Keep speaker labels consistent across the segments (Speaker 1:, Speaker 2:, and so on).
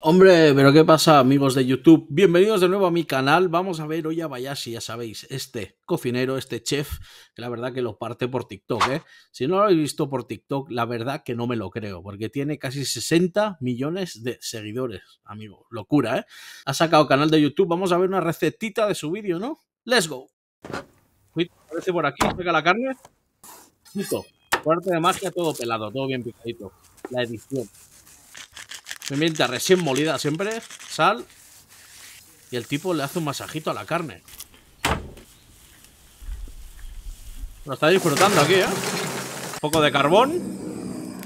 Speaker 1: Hombre, pero ¿qué pasa amigos de YouTube? Bienvenidos de nuevo a mi canal. Vamos a ver hoy a Bayashi, ya sabéis, este cocinero, este chef, que la verdad que lo parte por TikTok, ¿eh? Si no lo habéis visto por TikTok, la verdad que no me lo creo, porque tiene casi 60 millones de seguidores, amigo. Locura, ¿eh? Ha sacado canal de YouTube, vamos a ver una recetita de su vídeo, ¿no? ¡Let's go! Aparece por aquí, saca la carne. Listo. Fuerte de magia, todo pelado, todo bien picadito. La edición. Pimienta recién molida siempre, sal. Y el tipo le hace un masajito a la carne. Lo está disfrutando aquí, ¿eh? Un poco de carbón.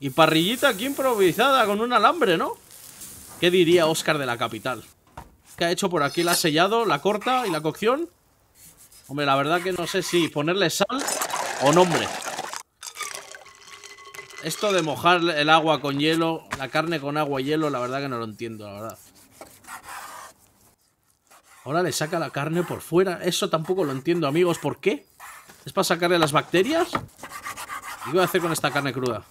Speaker 1: Y parrillita aquí improvisada con un alambre, ¿no? ¿Qué diría Oscar de la capital? ¿Qué ha hecho por aquí? ¿La ha sellado, la corta y la cocción? Hombre, la verdad que no sé si ponerle sal o nombre. Esto de mojar el agua con hielo, la carne con agua y hielo, la verdad que no lo entiendo, la verdad. Ahora le saca la carne por fuera. Eso tampoco lo entiendo, amigos. ¿Por qué? ¿Es para sacarle las bacterias? ¿Qué voy a hacer con esta carne cruda?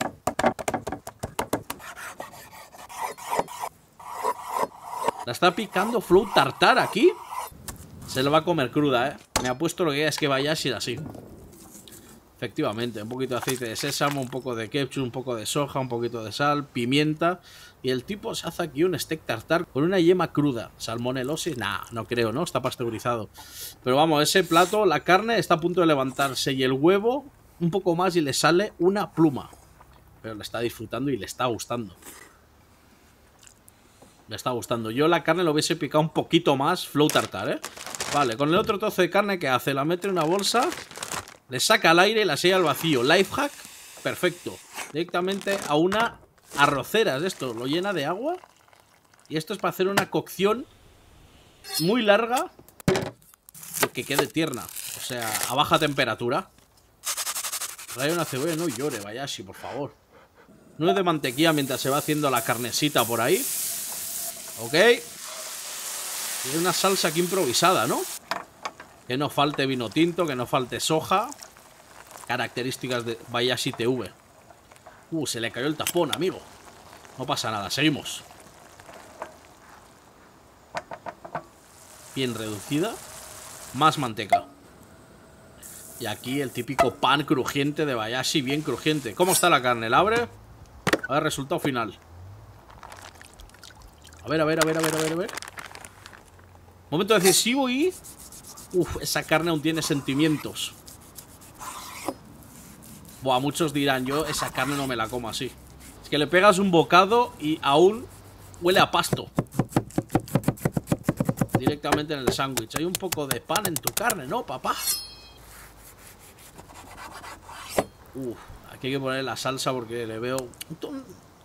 Speaker 1: La está picando Flow Tartar aquí. Se lo va a comer cruda, ¿eh? Me ha puesto lo que es que vaya así así. Efectivamente, un poquito de aceite de sésamo, un poco de ketchup, un poco de soja, un poquito de sal, pimienta. Y el tipo se hace aquí un steak tartar con una yema cruda. Salmonelosis, nah, no creo, ¿no? Está pasteurizado. Pero vamos, ese plato, la carne está a punto de levantarse y el huevo un poco más y le sale una pluma. Pero le está disfrutando y le está gustando. Le está gustando. Yo la carne lo hubiese picado un poquito más flow tartar, ¿eh? Vale, con el otro trozo de carne que hace, la mete en una bolsa le saca al aire la sella al vacío. Lifehack, perfecto. Directamente a una arrocera. Esto lo llena de agua. Y esto es para hacer una cocción muy larga y que quede tierna. O sea, a baja temperatura. Trae una cebolla, no llore, así, por favor. No es de mantequilla mientras se va haciendo la carnesita por ahí. Ok. Y una salsa aquí improvisada, ¿no? Que no falte vino tinto, que no falte soja. Características de Bayashi TV. Uh, se le cayó el tapón, amigo. No pasa nada, seguimos. Bien reducida. Más manteca. Y aquí el típico pan crujiente de Bayashi, bien crujiente. ¿Cómo está la carne? ¿La abre? A ver, resultado final. A ver, a ver, a ver, a ver, a ver, a ver. Momento decisivo y Uf, esa carne aún tiene sentimientos. Buah, muchos dirán, yo esa carne no me la como así. Es que le pegas un bocado y aún huele a pasto. Directamente en el sándwich. Hay un poco de pan en tu carne, ¿no, papá? Uf, aquí hay que poner la salsa porque le veo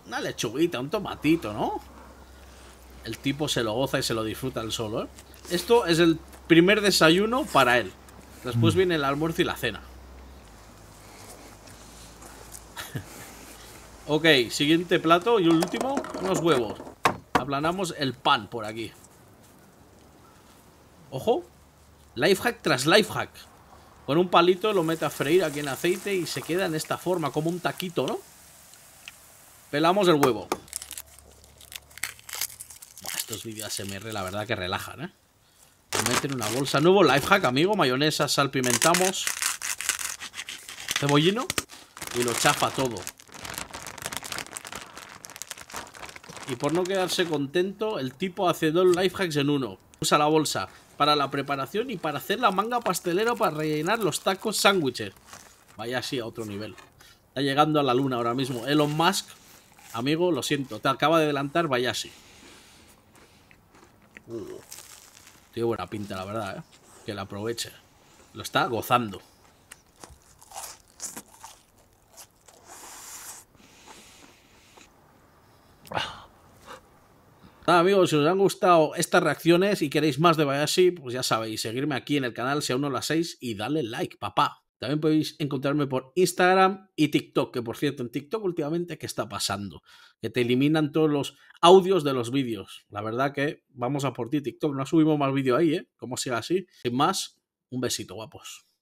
Speaker 1: una lechuguita, un tomatito, ¿no? El tipo se lo goza y se lo disfruta el solo, ¿eh? Esto es el primer desayuno para él. Después mm. viene el almuerzo y la cena. ok, siguiente plato y último, unos huevos. Aplanamos el pan por aquí. Ojo. Lifehack tras lifehack. Con un palito lo mete a freír aquí en aceite y se queda en esta forma, como un taquito, ¿no? Pelamos el huevo. estos vídeos ASMR la verdad que relajan, ¿eh? Lo meten en una bolsa. Nuevo lifehack, amigo. Mayonesa, salpimentamos. Cebollino. Y lo chafa todo. Y por no quedarse contento, el tipo hace dos lifehacks en uno. Usa la bolsa para la preparación y para hacer la manga pastelera para rellenar los tacos sándwiches. Vaya así a otro nivel. Está llegando a la luna ahora mismo. Elon Musk, amigo, lo siento, te acaba de adelantar, vaya así. Uh. Tiene buena pinta, la verdad, ¿eh? Que la aproveche. Lo está gozando. Nada, amigos, si os han gustado estas reacciones y queréis más de Bayashi, pues ya sabéis, seguirme aquí en el canal si aún no lo hacéis y darle like, papá. También podéis encontrarme por Instagram y TikTok, que por cierto, en TikTok últimamente, ¿qué está pasando? Que te eliminan todos los audios de los vídeos. La verdad que vamos a por ti, TikTok. No subimos más vídeo ahí, ¿eh? Como siga así. Sin más, un besito, guapos.